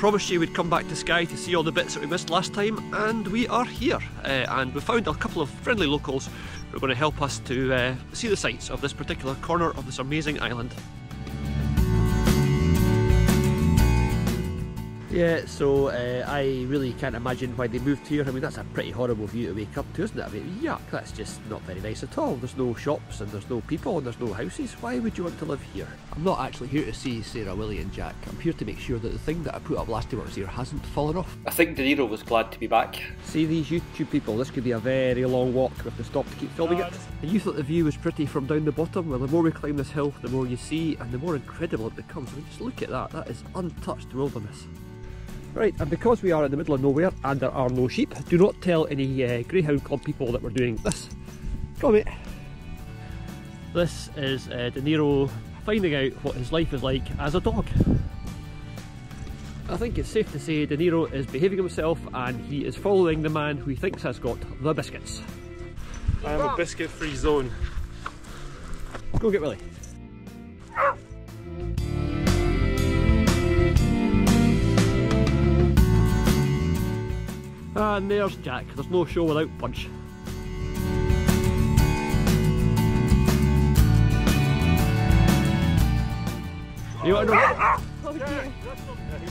promised you we'd come back to Skye to see all the bits that we missed last time, and we are here. Uh, and we found a couple of friendly locals who are going to help us to uh, see the sights of this particular corner of this amazing island. Yeah, so uh, I really can't imagine why they moved here. I mean, that's a pretty horrible view to wake up to, isn't it? I mean, yuck, that's just not very nice at all. There's no shops and there's no people and there's no houses. Why would you want to live here? I'm not actually here to see Sarah, Willie and Jack. I'm here to make sure that the thing that I put up last time I was here hasn't fallen off. I think De Niro was glad to be back. See these YouTube people, this could be a very long walk. We have to stop to keep filming it. And you thought the view was pretty from down the bottom? Well, the more we climb this hill, the more you see and the more incredible it becomes. I mean, just look at that. That is untouched wilderness. Right, and because we are in the middle of nowhere and there are no sheep, do not tell any uh, Greyhound Club people that we're doing this. Come on, mate. This is uh, De Niro finding out what his life is like as a dog. I think it's safe to say De Niro is behaving himself and he is following the man who he thinks has got the biscuits. I am a biscuit free zone. Go get Willie. And there's Jack. There's no show without punch. You want to know?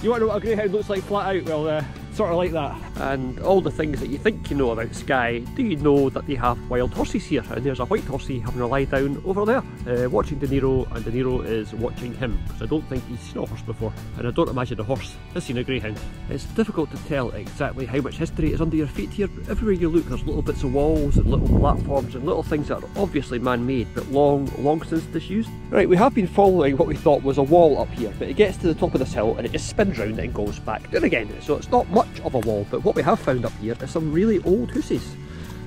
You want to know what a greyhound looks like flat out? Well, uh, sort of like that. And all the things that you think you know about Skye, do you know that they have wild horses here? And there's a white horsey having a lie down over there, uh, watching De Niro, and De Niro is watching him, because I don't think he's seen a horse before, and I don't imagine a horse has seen a greyhound. It's difficult to tell exactly how much history is under your feet here, but everywhere you look there's little bits of walls and little platforms and little things that are obviously man-made, but long, long since disused. Right, we have been following what we thought was a wall up here, but it gets to the top of this hill and it just spins round and goes back down again, so it's not much of a wall, but what we have found up here is some really old houses.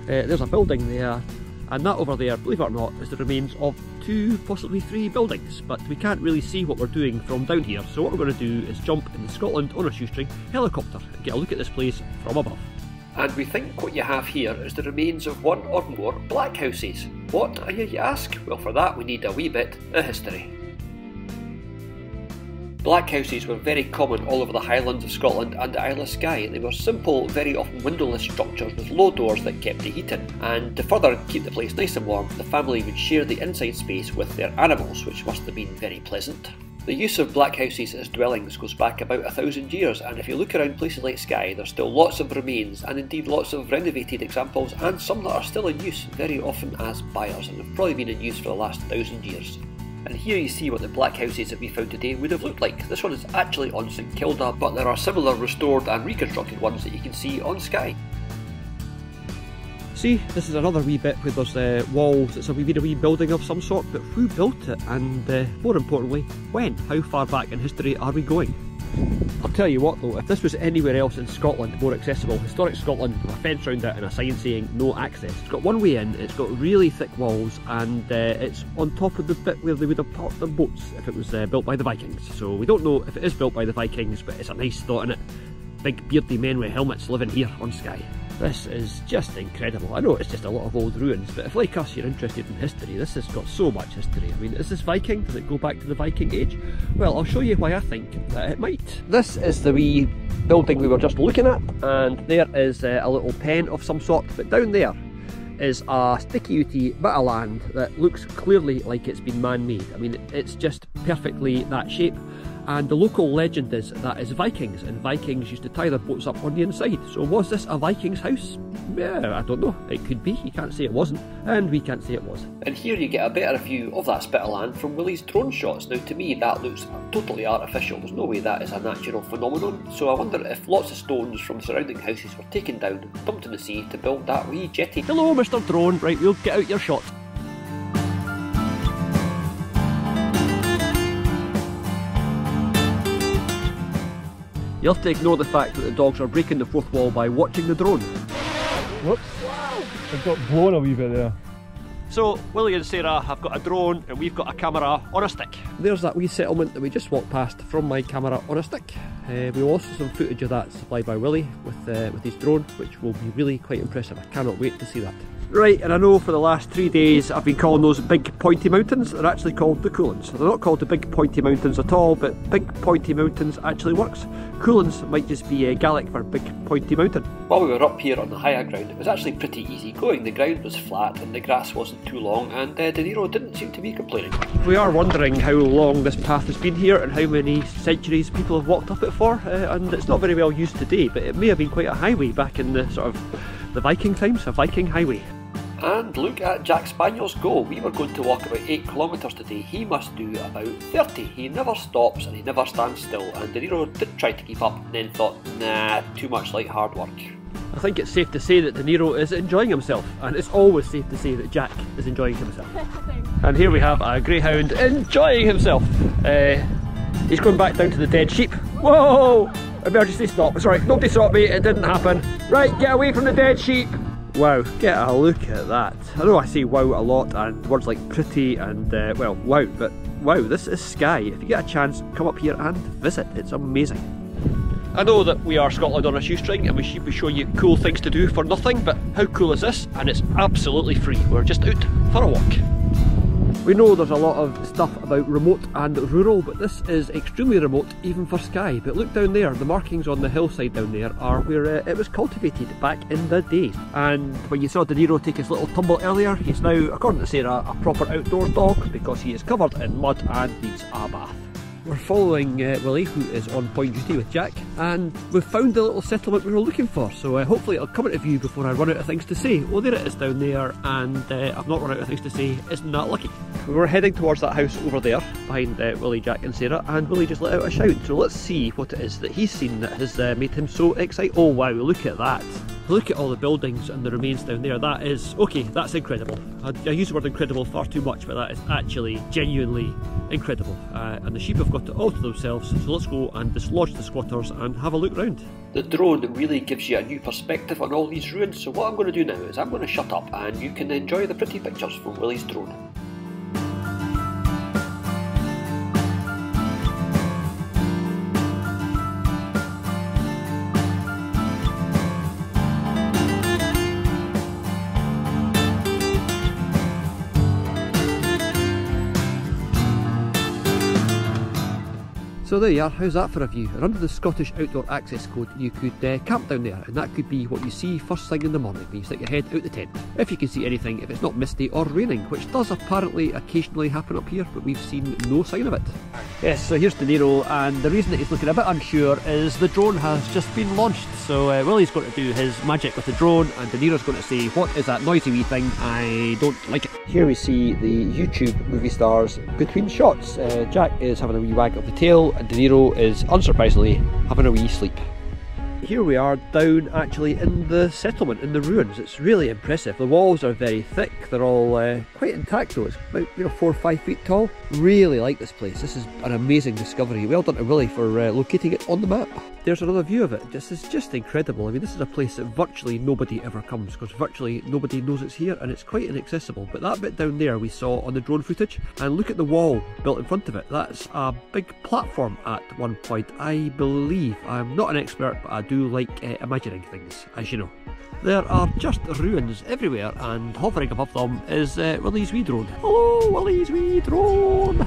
Uh, there's a building there, and that over there, believe it or not, is the remains of two, possibly three buildings, but we can't really see what we're doing from down here, so what we're going to do is jump in the Scotland on a shoestring helicopter and get a look at this place from above. And we think what you have here is the remains of one or more black houses. What you ask? Well, for that we need a wee bit of history. Black houses were very common all over the Highlands of Scotland and the Isle of Skye. They were simple, very often windowless structures with low doors that kept the heat in. And to further keep the place nice and warm, the family would share the inside space with their animals, which must have been very pleasant. The use of black houses as dwellings goes back about a thousand years, and if you look around places like Skye, there's still lots of remains, and indeed lots of renovated examples, and some that are still in use, very often as byres, and have probably been in use for the last thousand years. And here you see what the black houses that we found today would have looked like. This one is actually on St Kilda, but there are similar restored and reconstructed ones that you can see on Skye. See, this is another wee bit where there's uh, walls, it's a wee, a wee building of some sort, but who built it and uh, more importantly, when? How far back in history are we going? I'll tell you what though, if this was anywhere else in Scotland more accessible, historic Scotland a fence around it and a sign saying no access. It's got one way in, it's got really thick walls and uh, it's on top of the bit where they would have parked their boats if it was uh, built by the Vikings. So we don't know if it is built by the Vikings, but it's a nice thought in it. Big beardy men with helmets living here on Skye. This is just incredible. I know it's just a lot of old ruins, but if like us you're interested in history, this has got so much history. I mean, is this Viking? Does it go back to the Viking age? Well, I'll show you why I think that it might. This is the wee building we were just looking at, and there is uh, a little pen of some sort, but down there is a sticky bit of land that looks clearly like it's been man-made. I mean, it's just perfectly that shape and the local legend is that it's Vikings, and Vikings used to tie their boats up on the inside. So was this a Viking's house? Yeah, I don't know. It could be. You can't say it wasn't, and we can't say it was. And here you get a better view of that spit of land from Willie's drone shots. Now, to me, that looks totally artificial. There's no way that is a natural phenomenon. So I wonder if lots of stones from surrounding houses were taken down, dumped in the sea to build that wee jetty. Hello, Mr. Drone. Right, we'll get out your shot. You have to ignore the fact that the dogs are breaking the fourth wall by watching the drone. Whoops. I've got blown a wee bit there. So, Willie and Sarah have got a drone and we've got a camera on a stick. There's that wee settlement that we just walked past from my camera on a stick. Uh, we will also some footage of that supplied by Willie with, uh, with his drone, which will be really quite impressive. I cannot wait to see that. Right, and I know for the last three days I've been calling those big pointy mountains. They're actually called the Cuillins. They're not called the big pointy mountains at all, but big pointy mountains actually works. Cuillins might just be uh, Gaelic for big pointy mountain. While we were up here on the higher ground, it was actually pretty easy going. The ground was flat and the grass wasn't too long, and uh, De Niro didn't seem to be complaining. We are wondering how long this path has been here and how many centuries people have walked up it for, uh, and it's not very well used today, but it may have been quite a highway back in the sort of the Viking times, a Viking highway. And look at Jack Spaniels go. We were going to walk about 8 kilometres today. He must do about 30. He never stops and he never stands still. And De Niro did try to keep up and then thought, nah, too much like hard work. I think it's safe to say that De Niro is enjoying himself, and it's always safe to say that Jack is enjoying himself. and here we have a greyhound enjoying himself. Uh, he's going back down to the dead sheep. Whoa! Emergency stop. Sorry, nobody stop me, it didn't happen. Right, get away from the dead sheep. Wow, get a look at that. I know I say wow a lot and words like pretty and, uh, well, wow, but wow, this is Skye. If you get a chance, come up here and visit. It's amazing. I know that we are Scotland on a shoestring and we should be showing you cool things to do for nothing, but how cool is this? And it's absolutely free. We're just out for a walk. We know there's a lot of stuff about remote and rural, but this is extremely remote even for Skye. But look down there, the markings on the hillside down there are where uh, it was cultivated back in the day. And when you saw De Niro take his little tumble earlier, he's now, according to Sarah, a proper outdoor dog because he is covered in mud and needs a bath. We're following uh, Willie, who is on point duty with Jack, and we've found the little settlement we were looking for, so uh, hopefully it'll come into view before I run out of things to say. Oh, there it is down there, and uh, I've not run out of things to say. Isn't that lucky? We were heading towards that house over there, behind uh, Willie, Jack and Sarah, and Willie just let out a shout, so let's see what it is that he's seen that has uh, made him so excited. Oh wow, look at that. Look at all the buildings and the remains down there. That is, okay, that's incredible. I, I use the word incredible far too much, but that is actually genuinely incredible. Uh, and the sheep have got it all to themselves, so let's go and dislodge the squatters and have a look round. The drone really gives you a new perspective on all these ruins, so what I'm going to do now is I'm going to shut up and you can enjoy the pretty pictures from Willie's drone. There you are, how's that for a view? And under the Scottish Outdoor Access Code you could uh, camp down there and that could be what you see first thing in the morning when you stick your head out the tent. If you can see anything, if it's not misty or raining, which does apparently occasionally happen up here, but we've seen no sign of it. Yes, so here's De Niro and the reason that he's looking a bit unsure is the drone has just been launched. So uh, Willie's going to do his magic with the drone and De Niro's going to say, what is that noisy wee thing? I don't like it. Here we see the YouTube movie stars between shots. Uh, Jack is having a wee wag of the tail and De Niro is unsurprisingly having a wee sleep. Here we are down actually in the settlement, in the ruins. It's really impressive. The walls are very thick. They're all uh, quite intact though. It's about you know four or five feet tall. Really like this place. This is an amazing discovery. Well done to Willie for uh, locating it on the map. There's another view of it. This is just incredible. I mean, this is a place that virtually nobody ever comes because virtually nobody knows it's here and it's quite inaccessible. But that bit down there we saw on the drone footage and look at the wall built in front of it. That's a big platform at one point, I believe. I'm not an expert, but I do like uh, imagining things, as you know. There are just ruins everywhere, and hovering above them is uh, Willie's wee drone. Hello, Willie's wee drone!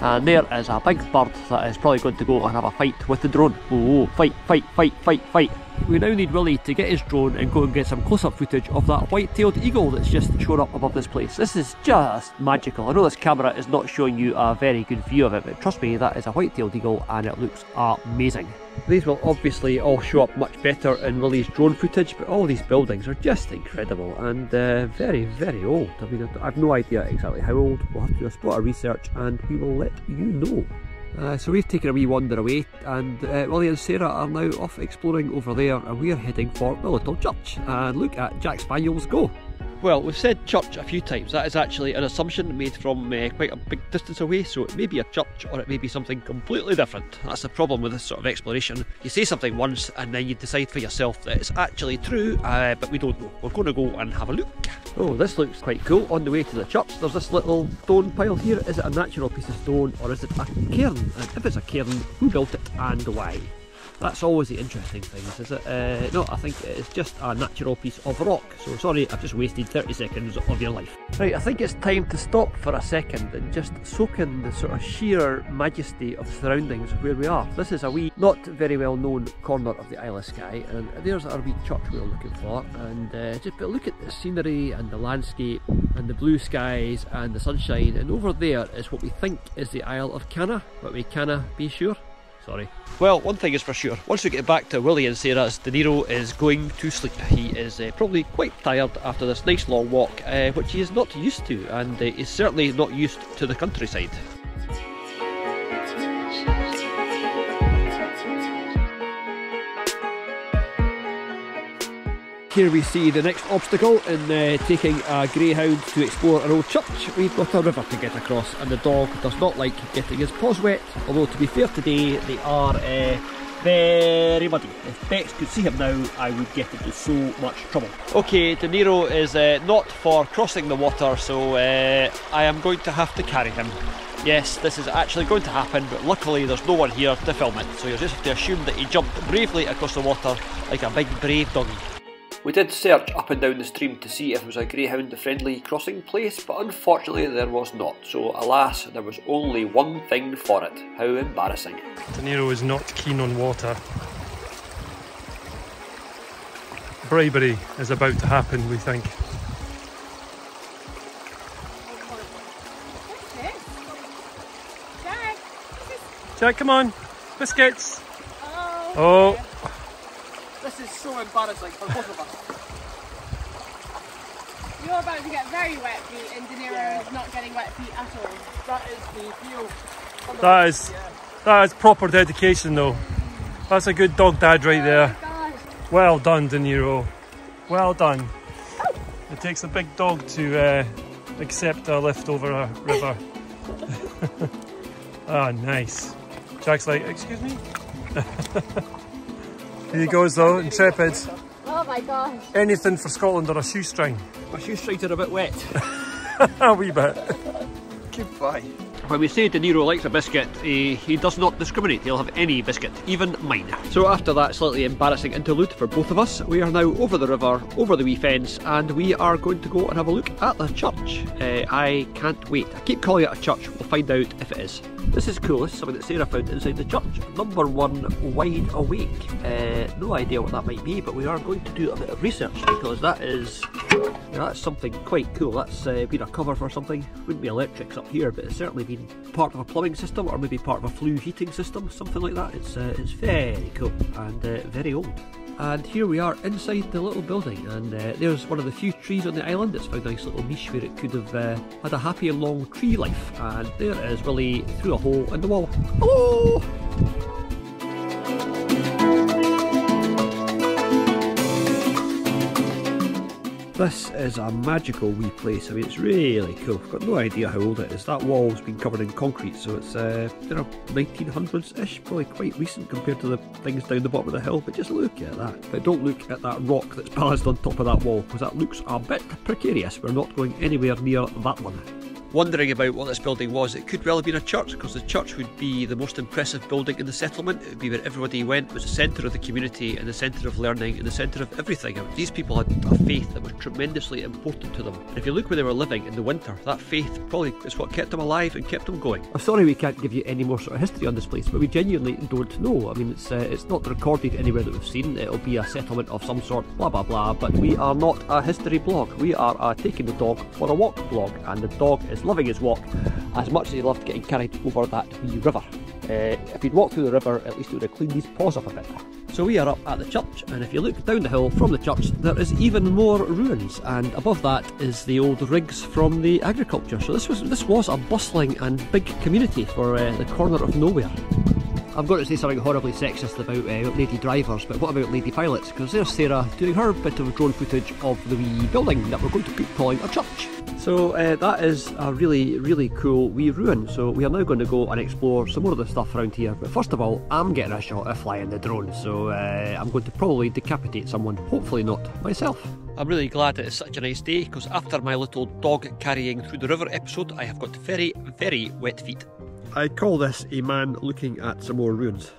And there is a big bird that is probably going to go and have a fight with the drone. Oh, fight, fight, fight, fight, fight. We now need Willie to get his drone and go and get some close-up footage of that white-tailed eagle that's just shown up above this place. This is just magical. I know this camera is not showing you a very good view of it, but trust me, that is a white-tailed eagle and it looks amazing. These will obviously all show up much better in Willie's drone footage, but all these buildings are just incredible and uh, very, very old. I mean, I've no idea exactly how old. We'll have to do a spot of research and we will let you know. Uh, so we've taken a wee wander away and uh, Willie and Sarah are now off exploring over there and we're heading for the little church and look at Jack Spaniels go. Well, we've said church a few times. That is actually an assumption made from uh, quite a big distance away, so it may be a church or it may be something completely different. That's the problem with this sort of exploration. You say something once and then you decide for yourself that it's actually true, uh, but we don't know. We're going to go and have a look. Oh, this looks quite cool. On the way to the church, there's this little stone pile here. Is it a natural piece of stone or is it a cairn? And if it's a cairn, who built it and why? That's always the interesting things, is it? Uh, no, I think it's just a natural piece of rock. So sorry, I've just wasted 30 seconds of your life. Right, I think it's time to stop for a second and just soak in the sort of sheer majesty of surroundings where we are. This is a wee, not very well known corner of the Isle of Skye, and there's our wee church we were looking for. And uh, just but look at the scenery and the landscape and the blue skies and the sunshine. And over there is what we think is the Isle of Canna, but we canna be sure. Sorry. Well, one thing is for sure. Once we get back to Willie and Sarah's, De Niro is going to sleep. He is uh, probably quite tired after this nice long walk, uh, which he is not used to, and uh, is certainly not used to the countryside. Here we see the next obstacle in uh, taking a greyhound to explore an old church. We've got a river to get across and the dog does not like getting his paws wet, although to be fair today they are uh, very muddy. If Bex could see him now I would get into so much trouble. Okay, De Niro is uh, not for crossing the water so uh, I am going to have to carry him. Yes, this is actually going to happen, but luckily there's no one here to film it, so you just have to assume that he jumped bravely across the water like a big brave doggy. We did search up and down the stream to see if there was a greyhound friendly crossing place, but unfortunately there was not, so alas, there was only one thing for it. How embarrassing. De Niro is not keen on water. Bravery is about to happen, we think. Jack, Jack, come on. Biscuits. oh, Oh, This is so embarrassing for both of us. you're about to get very wet feet, and De Niro is not getting wet feet at all. That is the feel. that is that is proper dedication, though. That's a good dog dad right there. Oh my gosh. Well done, De Niro. Well done. It takes a big dog to uh, accept a lift over a river. Ah, nice. Jack's like, excuse me? Here he goes though, intrepid. Oh my gosh. Anything for Scotland or a shoestring. My shoestrings are a bit wet. a wee bit. Goodbye. When we say De Niro likes a biscuit, he, he does not discriminate. He'll have any biscuit, even mine. So after that slightly embarrassing interlude for both of us, we are now over the river, over the wee fence, and we are going to go and have a look at the church. Uh, I can't wait. I keep calling it a church. We'll find out if it is. This is cool. This is something that Sarah found inside the church. Number one, wide awake. Uh, no idea what that might be, but we are going to do a bit of research because that is that's something quite cool. That's uh, been a cover for something. Wouldn't be electrics up here, but it's certainly been part of a plumbing system or maybe part of a flue heating system, something like that. It's uh, it's very cool and uh, very old. And here we are inside the little building, and uh, there's one of the few trees on the island. It's found a nice little niche where it could have uh, had a happy long tree life. And there is Willie through a hole in the wall. Hello! This is a magical wee place. I mean, it's really cool. I've got no idea how old it is. That wall's been covered in concrete, so it's uh, you know 1900s-ish, probably quite recent compared to the things down the bottom of the hill. But just look at that. But don't look at that rock that's balanced on top of that wall, because that looks a bit precarious. We're not going anywhere near that one. Wondering about what this building was, it could well have been a church because the church would be the most impressive building in the settlement. It would be where everybody went, it was the centre of the community and the centre of learning and the centre of everything. These people had a faith that was tremendously important to them. And if you look where they were living in the winter, that faith probably is what kept them alive and kept them going. I'm sorry we can't give you any more sort of history on this place, but we genuinely don't know. I mean, it's uh, it's not recorded anywhere that we've seen. It'll be a settlement of some sort, blah blah blah. But we are not a history blog. We are a taking the dog for a walk blog, and the dog is loving his walk as much as he loved getting carried over that wee river. Uh, if he'd walked through the river, at least he would have cleaned his paws up a bit. So we are up at the church, and if you look down the hill from the church, there is even more ruins, and above that is the old rigs from the agriculture. So this was this was a bustling and big community for uh, the corner of nowhere. I'm going to say something horribly sexist about uh, lady drivers, but what about lady pilots? Because there's Sarah doing her bit of drone footage of the wee building that we're going to be calling a church. So uh, that is a really, really cool wee ruin. So we are now going to go and explore some more of the stuff around here. But first of all, I'm getting a shot of flying the drone, so uh, I'm going to probably decapitate someone. Hopefully not myself. I'm really glad that it's such a nice day because after my little dog carrying through the river episode, I have got very, very wet feet. I call this a man looking at some more ruins.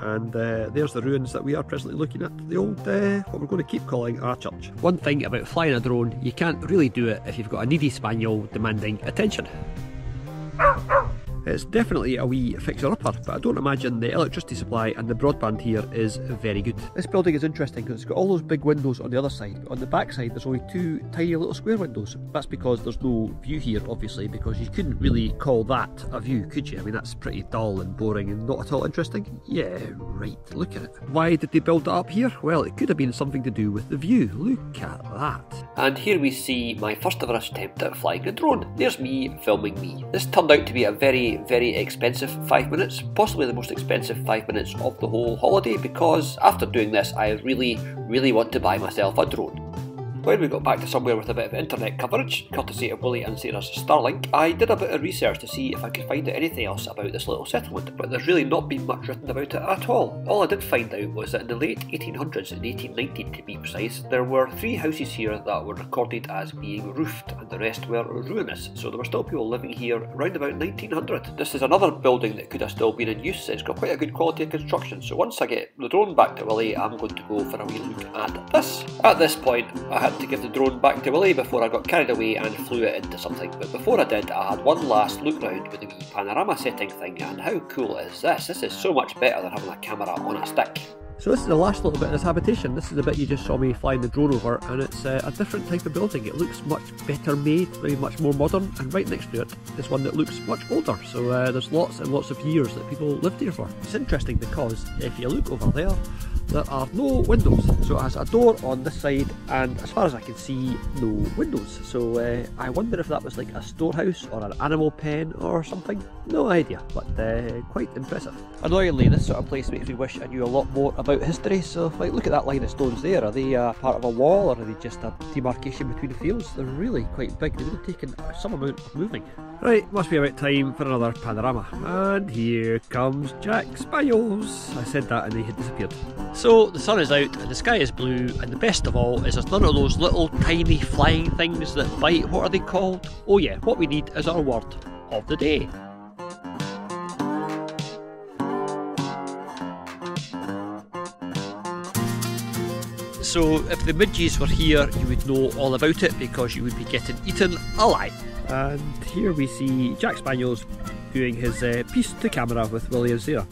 and uh, there's the ruins that we are presently looking at, the old, uh, what we're going to keep calling our church. One thing about flying a drone, you can't really do it if you've got a needy spaniel demanding attention. It's definitely a wee fixer-upper, but I don't imagine the electricity supply and the broadband here is very good. This building is interesting because it's got all those big windows on the other side, but on the back side there's only two tiny little square windows. That's because there's no view here, obviously, because you couldn't really call that a view, could you? I mean, that's pretty dull and boring and not at all interesting. Yeah, right, look at it. Why did they build it up here? Well, it could have been something to do with the view. Look at that. And here we see my first ever attempt at flying a drone. There's me filming me. This turned out to be a very, very expensive five minutes, possibly the most expensive five minutes of the whole holiday because after doing this I really, really want to buy myself a drone. When we got back to somewhere with a bit of internet coverage, courtesy of Willie and Sarah's Starlink, I did a bit of research to see if I could find anything else about this little settlement, but there's really not been much written about it at all. All I did find out was that in the late 1800s, in 1819 to be precise, there were three houses here that were recorded as being roofed and the rest were ruinous, so there were still people living here around about 1900. This is another building that could have still been in use, it's got quite a good quality of construction, so once I get the drone back to Willie, I'm going to go for a wee look at this. At this point, I had to give the drone back to Willie before I got carried away and flew it into something. But before I did, I had one last look round with the wee panorama setting thing, and how cool is this? This is so much better than having a camera on a stick. So this is the last little bit of this habitation. This is the bit you just saw me flying the drone over, and it's uh, a different type of building. It looks much better made, very much more modern, and right next to it is one that looks much older. So uh, there's lots and lots of years that people lived here for. It's interesting because if you look over there, there are no windows. So it has a door on this side, and as far as I can see, no windows. So uh, I wonder if that was like a storehouse or an animal pen or something. No idea, but uh, quite impressive. Annoyingly, this sort of place makes me wish I knew a lot more about history. So, like, look at that line of stones there. Are they uh, part of a wall, or are they just a demarcation between the fields? They're really quite big. They would have taken some amount of moving. Right, must be about time for another panorama. And here comes Jack Spaniels. I said that and he had disappeared. So the sun is out and the sky is blue, and the best of all is there's none of those little tiny flying things that bite. What are they called? Oh yeah, what we need is our word of the day. So if the midges were here, you would know all about it because you would be getting eaten alive. And here we see Jack Spaniels doing his uh, piece to camera with and Sarah.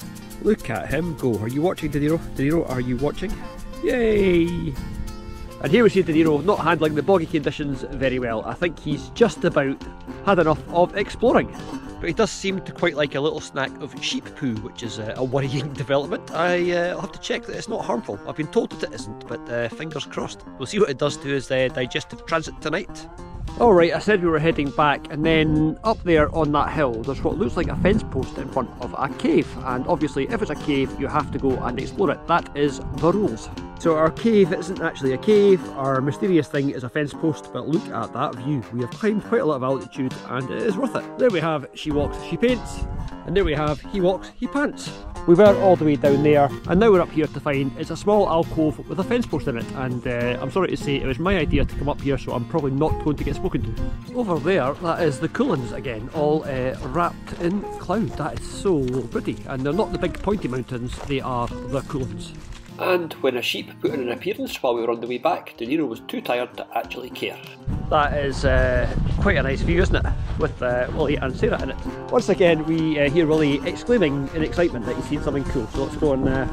Look at him go. Are you watching, De Niro? De Niro, are you watching? Yay! And here we see De Niro not handling the boggy conditions very well. I think he's just about had enough of exploring. But he does seem to quite like a little snack of sheep poo, which is uh, a worrying development. I, uh, will have to check that it's not harmful. I've been told that it isn't, but uh, fingers crossed. We'll see what it does to his uh, digestive transit tonight. Alright, I said we were heading back, and then up there on that hill, there's what looks like a fence post in front of a cave. And obviously, if it's a cave, you have to go and explore it. That is the rules. So our cave isn't actually a cave, our mysterious thing is a fence post, but look at that view. We have climbed quite a lot of altitude and it is worth it. There we have She Walks, She Paints, and there we have He Walks, He Pants. We were all the way down there, and now we're up here to find it's a small alcove with a fence post in it. And uh, I'm sorry to say, it was my idea to come up here, so I'm probably not going to get spoken to. Over there, that is the Cuillins again, all uh, wrapped in cloud. That is so pretty, and they're not the big pointy mountains; they are the Cuillins. And when a sheep put in an appearance while we were on the way back, De Niro was too tired to actually care. That is uh, quite a nice view, isn't it? With uh, Willie and Sarah in it. Once again, we uh, hear Willie exclaiming in excitement that he's seen something cool. So let's go and uh,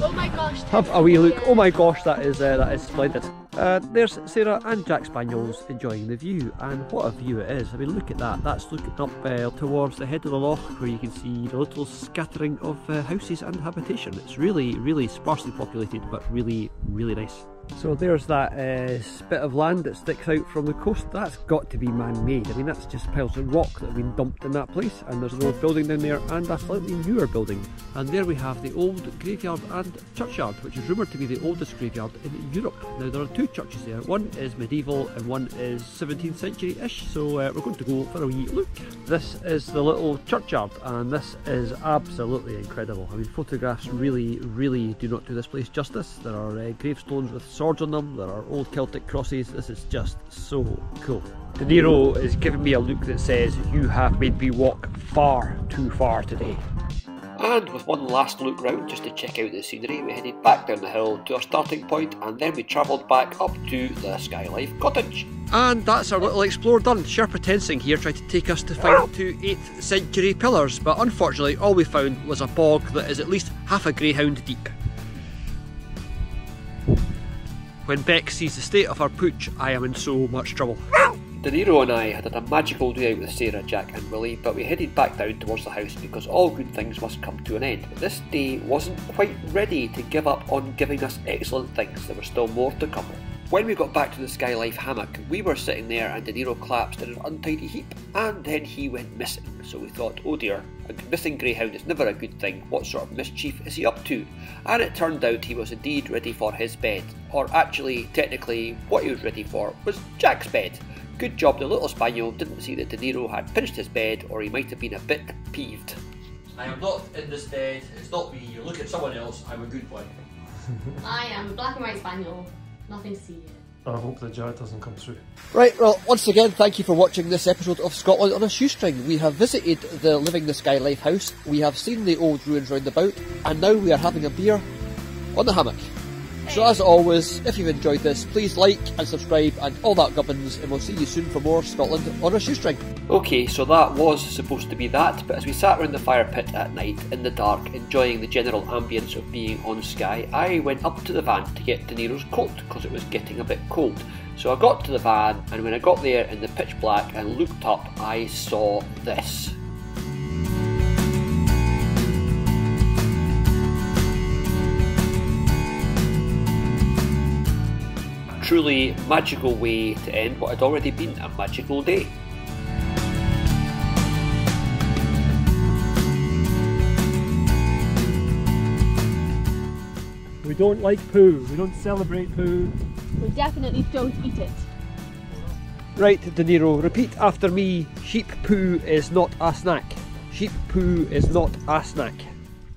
Oh my gosh. have a wee look. Oh my gosh, that is uh, that is splendid. Uh, there's Sarah and Jack Spaniels enjoying the view, and what a view it is. I mean, look at that. That's looking up uh, towards the head of the loch, where you can see the little scattering of uh, houses and habitation. It's really, really sparsely populated, but really, really nice. So there's that uh, bit of land that sticks out from the coast. That's got to be man-made. I mean, that's just piles of rock that have been dumped in that place. And there's an old building down there and a slightly newer building. And there we have the old graveyard and churchyard, which is rumoured to be the oldest graveyard in Europe. Now there are two churches there. One is medieval and one is 17th century-ish. So uh, we're going to go for a wee look. This is the little churchyard, and this is absolutely incredible. I mean, photographs really, really do not do this place justice. There are uh, gravestones with swords on them, there are old Celtic crosses, this is just so cool. De Niro is giving me a look that says, you have made me walk far too far today. And with one last look round just to check out the scenery, we headed back down the hill to our starting point and then we travelled back up to the Skyelife cottage. And that's our little explore done. Sherpa Tenzing here tried to take us to find two 8th century pillars, but unfortunately all we found was a bog that is at least half a greyhound deep. When Beck sees the state of our pooch, I am in so much trouble. De Niro and I had had a magical day out with Sarah, Jack and Willie, but we headed back down towards the house because all good things must come to an end. But this day wasn't quite ready to give up on giving us excellent things, there was still more to come. When we got back to the Skyelife hammock, we were sitting there and De Niro collapsed in an untidy heap, and then he went missing. So we thought, oh dear, a missing greyhound is never a good thing. What sort of mischief is he up to? And it turned out he was indeed ready for his bed. Or actually, technically, what he was ready for was Jack's bed. Good job the little spaniel didn't see that De Niro had finished his bed, or he might have been a bit peeved. I am not in this bed, it's not me, you look at someone else, I'm a good boy. I am a black and white spaniel. Nothing to see here. I hope the jar doesn't come through. Right, well, once again, thank you for watching this episode of Scotland on a Shoestring. We have visited the Living the Skye Life house, we have seen the old ruins round about, and now we are having a beer on the hammock. So as always, if you've enjoyed this, please like and subscribe and all that gubbins, and we'll see you soon for more Scotland on a Shoestring. Okay, so that was supposed to be that, but as we sat around the fire pit at night in the dark, enjoying the general ambience of being on Skye, I went up to the van to get De Niro's coat because it was getting a bit cold. So I got to the van, and when I got there in the pitch black and looked up, I saw this. Truly magical way to end what had already been a magical day. We don't like poo. We don't celebrate poo. We definitely don't eat it. Right, De Niro, repeat after me. Sheep poo is not a snack. Sheep poo is not a snack.